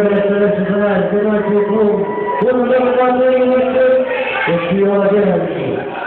السلام كما تقول كل القضيه يشير بها الشيخ